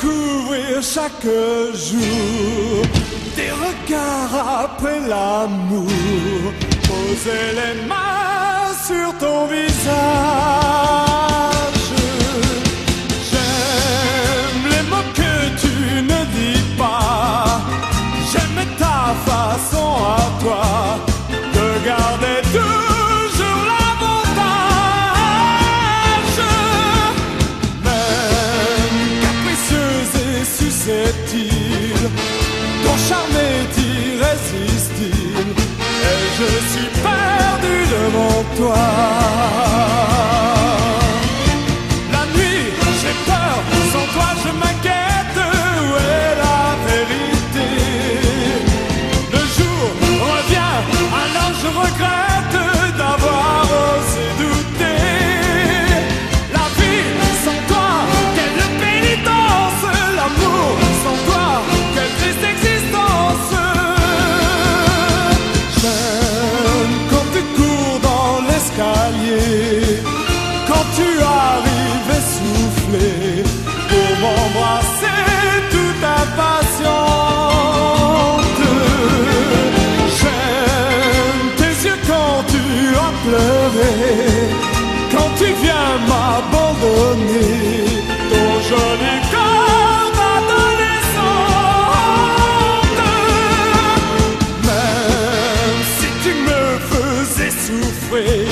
courir chaque jour des regards après l'amour, poser les mains sur ton visage. je suis quand tu viens m'abandonner. Ton joli corps d'adolescente, même si tu me faisais souffrir.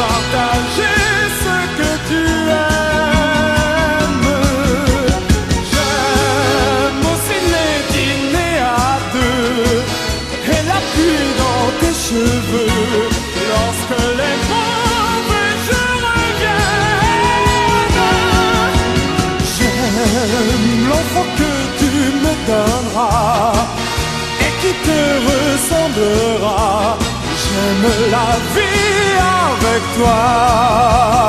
partager ce que tu aimes. J'aime aussi les dîners à deux et la pluie dans tes cheveux lorsque les mauvais jours reviennent. J'aime l'enfant que tu me donneras et qui te ressemblera la vie avec toi.